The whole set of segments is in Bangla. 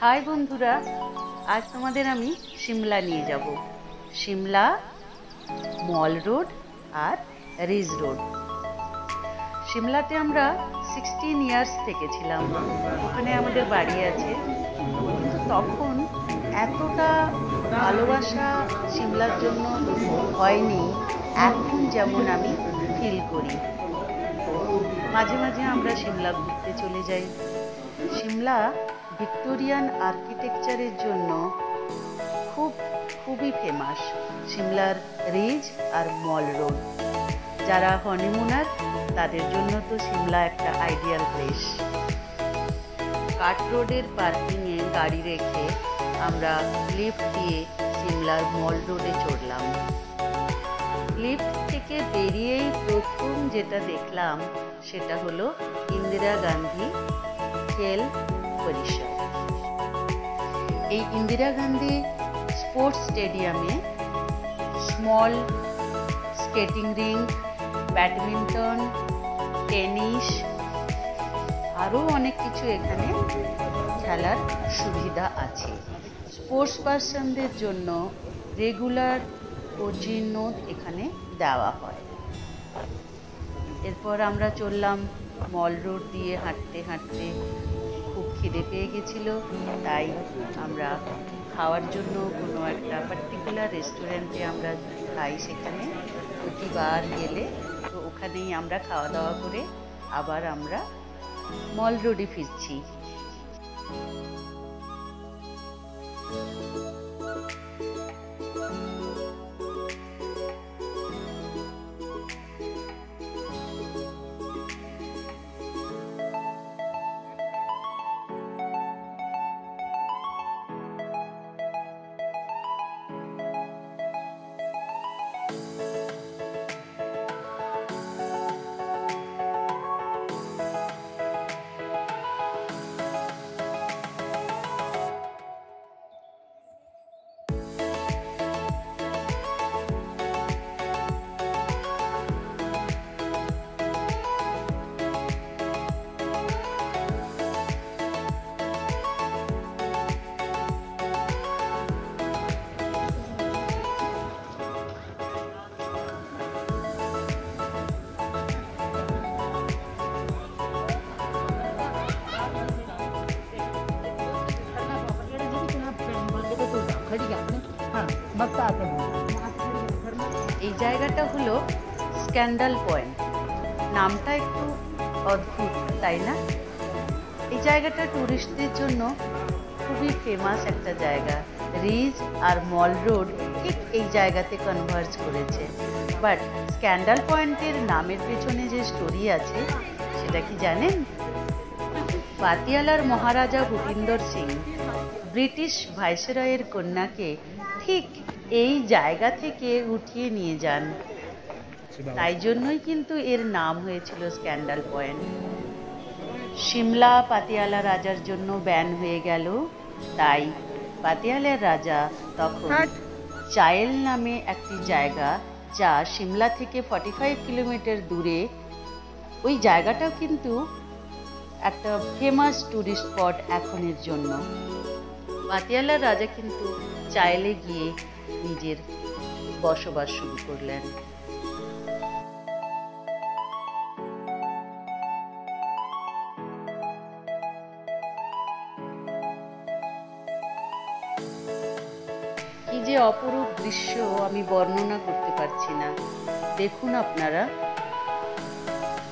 হাই বন্ধুরা, আজ তোমাদের আমি সিমলা নিয়ে যাব। সিমলা মল রোড আর রিজ রোড। সিমলাতে আমরা সিক্সটিন ইয়ার্স থেকেছিলাম। ওখানে আমাদের বাড়ি আছে। কিন্তু তখন এতটা ভালোবাসা সিমলার জন্য হয়নি। এখন যেমন আমি ফিল করি। মাঝে মাঝে আমরা সিমলা ঘুরতে চলে যাই। সিমলা ভিক্টোরিয়ান আর্কিটেকচারের জন্য খুব, খুবই ফেমাস সিমলার রিজ আর মল রোড। যারা হনিমুনার তাদের জন্য তো সিমলা একটা আইডিয়াল প্লেস কাট রোডের পার্কিংয়ে গাড়ি রেখে আমরা লিফট দিয়ে সিমলার মল রোডে চড়লাম। লিফট থেকে বেরিয়েই প্রথম যেটা দেখলাম, সেটা হলো ইন্দিরা গান্ধী খেল পরিষদ। এই ইন্দিরা গান্ধী স্পোর্টস স্টেডিয়ামে small skating ring badminton tennis আরও অনেক কিছু এখানে খেলার সুবিধা আছে। স্পোর্টস পার্সনদের জন্য রেগুলার কোচিং নোট এখানে দেওয়া হয়। এরপর আমরা চললাম মল রোড দিয়ে হাঁটতে হাঁটতে। খিদে পেয়ে গেছিল, তাই আমরা খাওয়ার জন্য কোনো একটা পার্টিকুলার রেস্টুরেন্টে আমরা খাই সেখানে। প্রতিবার গেলে তো ওখানেই আমরা খাওয়া দাওয়া করে আবার আমরা মল রোডে ফিরছি। এই জায়গাটা হলো স্ক্যান্ডাল পয়েন্ট। নামটা একটু অদ্ভুত তাই না? এই জায়গাটা টুরিস্টদের জন্য খুবই ফেমাস একটা জায়গা। রিজ আর মল রোড ঠিক এই জায়গাতে কনভার্জ করেছে। বাট স্ক্যান্ডাল পয়েন্টের নামের পেছনে যে স্টোরি আছে সেটা কি জানেন? পাতিয়ালার মহারাজা ভূপিন্দর সিং। ব্রিটিশ ভাইসরয়ের কন্যাকে ঠিক এই জায়গা থেকে উঠিয়ে নিয়ে যান। তাই জন্যই কিন্তু এর নাম হয়েছিল স্ক্যান্ডাল পয়েন্ট। সিমলা পাতিয়ালা রাজার জন্য ব্যান হয়ে গেল। তাই পাতিয়ালার রাজা তখন চায়েল নামে একটি জায়গা যা সিমলা থেকে ফর্টি ফাইভ কিলোমিটার দূরে। ওই জায়গাটাও কিন্তু একটা ফেমাস ট্যুরিস্ট স্পট এখনের জন্য। পাতিয়ালার রাজা কিন্তু চাইলে গিয়ে নিজের বসবাস শুরু করলেন। কি যে অপরূপ দৃশ্য আমি বর্ণনা করতে পারছি না। দেখুন আপনারা।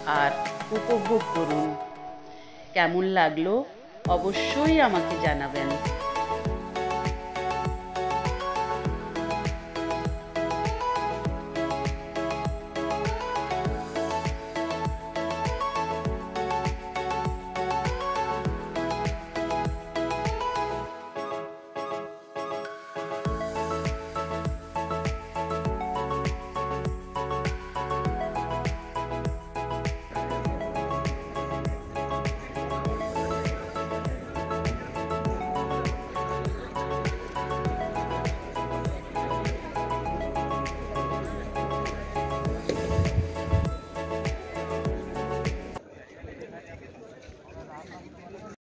আর উপভোগ করুন। কেমন লাগল অবশ্যই আমাকে জানাবেন।